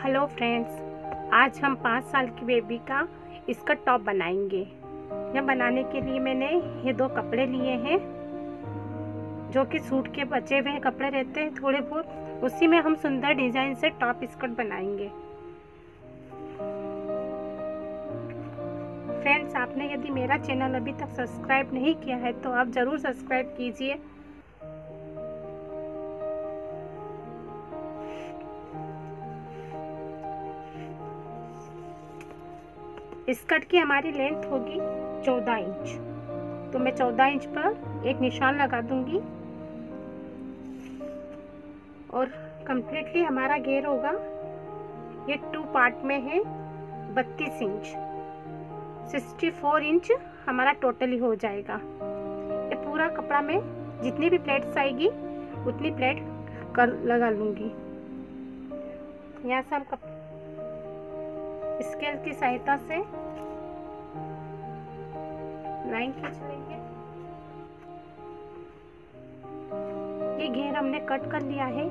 Hello friends, आज हम पाँच साल की बेबी का इसका टॉप बनाएँगे। यह बनाने के लिए मैंने ये दो कपड़े लिए हैं, जो कि सूट के बचे हुए कपड़े रहते हैं थोड़े बहुत। उसी में हम सुंदर डिज़ाइन से टॉप स्कर्ट बनाएँगे। फ्रेंड्स, आपने यदि मेरा चैनल अभी तक सब्सक्राइब नहीं किया है तो आप ज़रूर सब्सक्राइब कीजिए। स्कर्ट की हमारी लेंथ होगी चौदह इंच तो मैं चौदह इंच पर एक निशान लगा दूँगी और कंप्लीटली हमारा घेर होगा। ये टू पार्ट में है, बत्तीस इंच सिक्सटी फोर इंच हमारा टोटली हो जाएगा। ये पूरा कपड़ा में जितनी भी प्लेट्स आएगी, उतनी प्लेट कर लगा लूँगी। यहाँ से हम स्केल की सहायता से लाइन खींच लेंगे ये घेर हमने कट कर लिया है।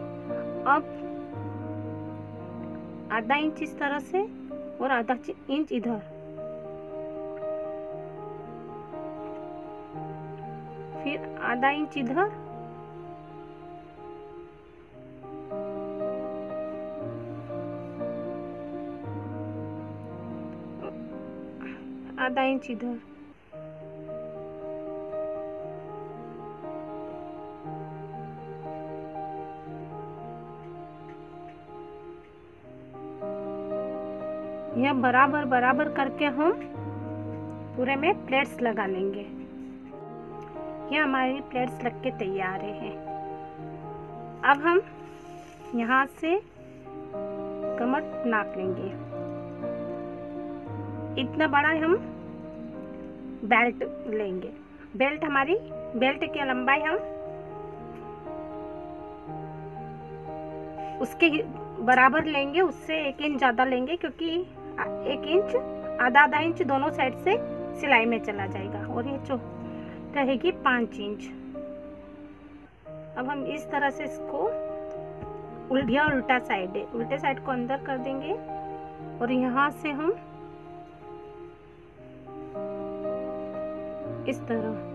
अब आधा इंच इस तरह से और आधा इंच इधर। फिर आधा इंच इधर आधा इंच इधर। यह बराबर बराबर करके हम पूरे में प्लेट्स लगा लेंगे। यह हमारी प्लेट्स लग के तैयार है। अब हम यहाँ से कमर नाप लेंगे। इतना बड़ा हम बेल्ट लेंगे। बेल्ट हमारी, बेल्ट की लंबाई हम उसके बराबर लेंगे, उससे एक इंच ज़्यादा लेंगे, क्योंकि एक इंच, आधा आधा इंच दोनों साइड से सिलाई में चला जाएगा, और ये जो रहेगी पाँच इंच। अब हम इस तरह से इसको उल्टिया उल्टा साइड, उल्टे साइड को अंदर कर देंगे, और यहाँ से हम इस तरह।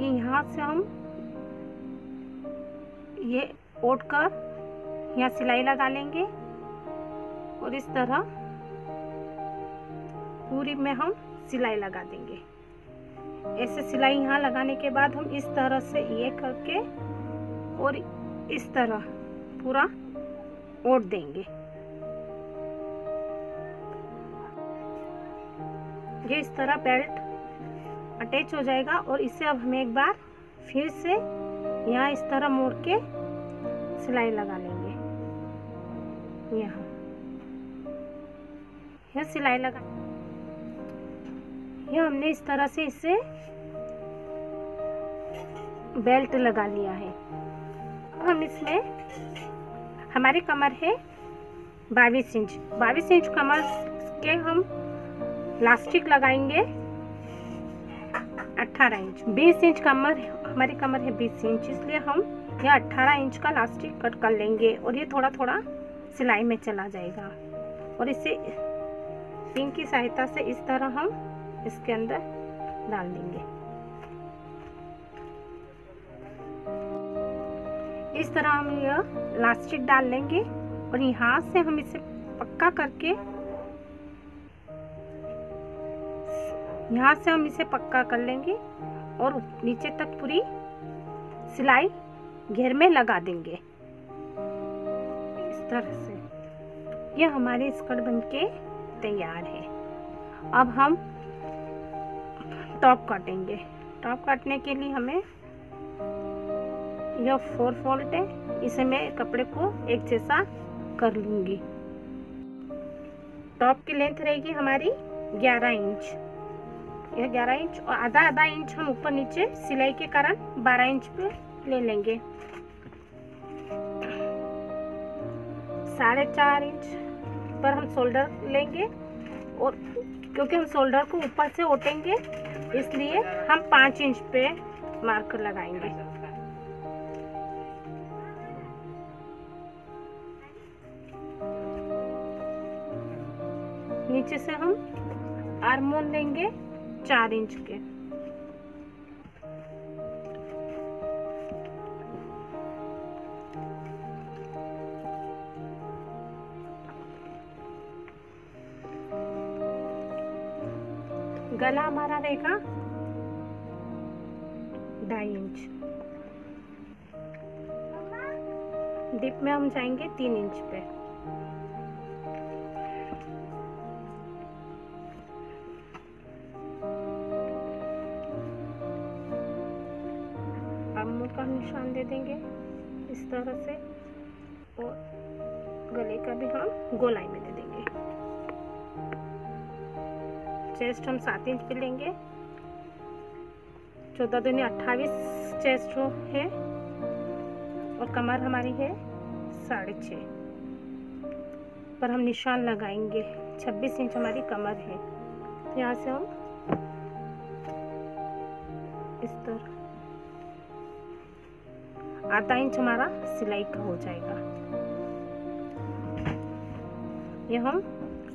ये यहाँ से हम ये ओट कर यहाँ सिलाई लगा लेंगे और इस तरह पूरी में हम सिलाई लगा देंगे। ऐसे सिलाई यहाँ लगाने के बाद हम इस तरह से ये करके और इस तरह पूरा ओट देंगे। ये इस तरह बेल्ट अटैच हो जाएगा और इसे अब हम एक बार फिर से यहाँ इस तरह मोड़ के सिलाई लगा लेंगे। यहाँ। यह सिलाई लगा। यह हमने इस तरह से इसे बेल्ट लगा लिया है। अब हम इसमें हमारी कमर है बाईस इंच। बाईस इंच कमर के हम लास्टिक लगाएँगे। 18 इंच। 20 इंच कमर हमारी कमर है 20 इंच, इसलिए हम यह 18 इंच का लास्टिक कट कर लेंगे और ये थोड़ा थोड़ा सिलाई में चला जाएगा। और इसे पिन की सहायता से इस तरह हम इसके अंदर डाल देंगे। इस तरह हम यह लास्टिक डाल लेंगे और यहाँ से हम इसे पक्का करके यहाँ से हम इसे पक्का कर लेंगे और नीचे तक पूरी सिलाई घेर में लगा देंगे। इस तरह से। यह हमारे स्कर्ट बनके तैयार है। अब हम टॉप काटेंगे। टॉप काटने के लिए हमें यह फोर फोल्ड है। इसे मैं कपड़े को एक जैसा कर लूँगी। टॉप की लेंथ रहेगी हमारी 11 इंच। यह 11 इंच और आधा आधा इंच हम ऊपर नीचे सिलाई के कारण 12 इंच पे ले लेंगे। साढ़े चार इंच पर हम शोल्डर लेंगे और क्योंकि हम शोल्डर को ऊपर से ओटेंगे, इसलिए हम पाँच इंच पे मार्कर लगाएँगे। नीचे से हम आर्मोन लेंगे। चार इंच के। गला हमारा रहेगा ढाई इंच। डिप में हम जाएँगे तीन इंच पे। निशान दे देंगे इस तरह से। और गले का भी हम गोलाई में दे देंगे। चेस्ट हम सात इंच पे लेंगे। चौदह दूनी अट्ठाईस चेस्ट रो है। और कमर हमारी है साढ़े छ पर हम निशान लगाएँगे। छब्बीस इंच हमारी कमर है। यहाँ से हम इस तरह आधा इंच हमारा सिलाई का हो जाएगा। यह हम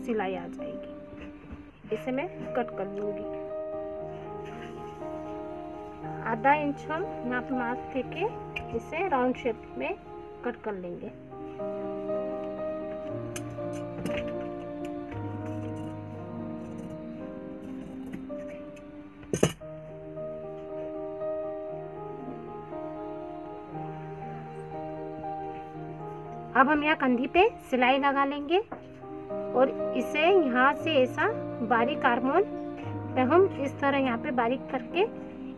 सिलाई आ जाएगी। इसे मैं कट कर लूँगी। आधा इंच हम यहाँ पे मार्क के इसे राउंड शेप में कट कर लेंगे। अब हम यहाँ कंधी पे सिलाई लगा लेंगे और इसे यहाँ से ऐसा बारीक आर्मोन पे हम इस तरह यहाँ पे बारीक करके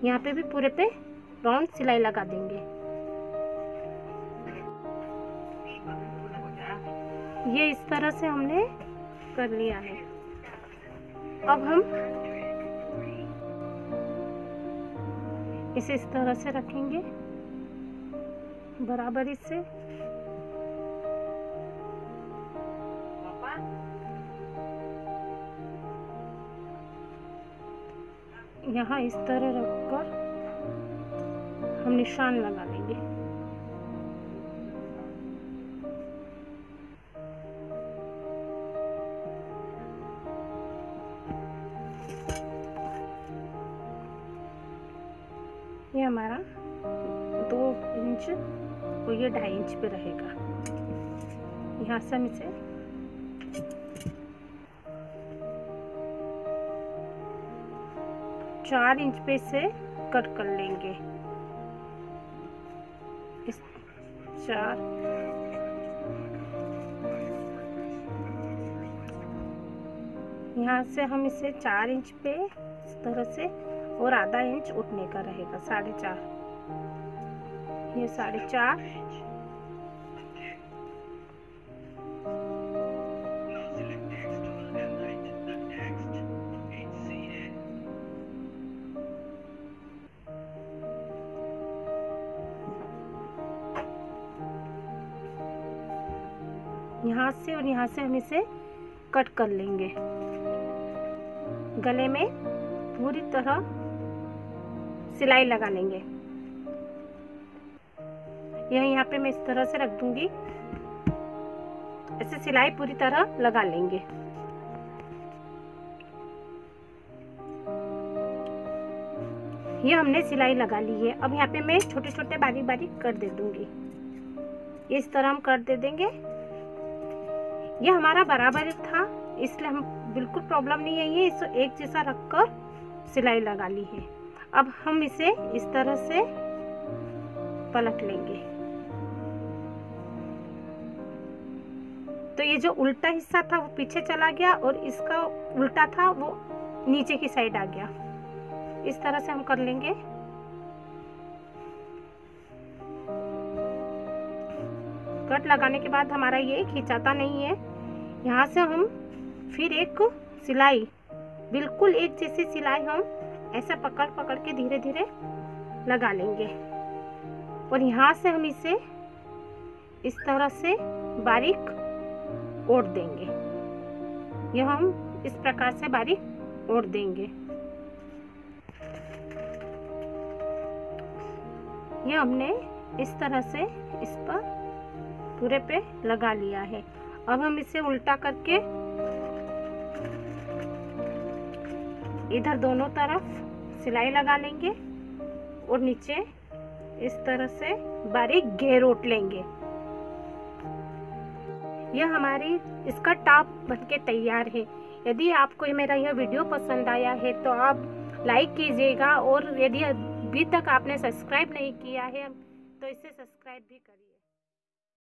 यहाँ पे भी पूरे पे राउंड सिलाई लगा देंगे। ये इस तरह से हमने कर लिया है। अब हम इसे इस तरह से रखेंगे। बराबर इससे यहाँ इस तरह रखकर हम निशान लगा लेंगे। ये हमारा दो इंच और ये ढाई इंच पे रहेगा। यहाँ से हम इसे चार इंच पे से कट कर लेंगे। इस चार। यहाँ से हम इसे चार इंच पे इस तरह से और आधा इंच उठने का रहेगा, साढ़े चार। ये साढ़े चार। यहाँ से और यहाँ से हम इसे कट कर लेंगे। गले में पूरी तरह सिलाई लगा लेंगे। यह यहाँ पे मैं इस तरह से रख दूँगी। ऐसे सिलाई पूरी तरह लगा लेंगे। ये हमने सिलाई लगा ली है। अब यहाँ पे मैं छोटे छोटे बारीक बारीक कर दे दूँगी। इस तरह हम कर दे देंगे। ये हमारा बराबर था, इसलिए हम बिल्कुल प्रॉब्लम नहीं आई है इसको एक जैसा रखकर सिलाई लगा ली है। अब हम इसे इस तरह से पलट लेंगे। तो ये जो उल्टा हिस्सा था, वो पीछे चला गया और इसका उल्टा था, वो नीचे की साइड आ गया। इस तरह से हम कर लेंगे। कट लगाने के बाद हमारा ये खिंचाता नहीं है। यहाँ से हम फिर एक सिलाई, बिल्कुल एक जैसी सिलाई हम ऐसा पकड़ पकड़ के धीरे धीरे लगा लेंगे। और यहाँ से हम इसे इस तरह से बारीक ओढ़ देंगे। यह हम इस प्रकार से बारीक ओढ़ देंगे। यह हमने इस तरह से इस पर पूरे पे लगा लिया है। अब हम इसे उल्टा करके इधर दोनों तरफ़ सिलाई लगा लेंगे और नीचे इस तरह से बारीक घेरोट लेंगे। यह हमारी इसका टॉप बनके तैयार है। यदि आपको मेरा यह वीडियो पसंद आया है तो आप लाइक कीजिएगा और यदि अभी तक आपने सब्सक्राइब नहीं किया है तो इसे सब्सक्राइब भी करिए।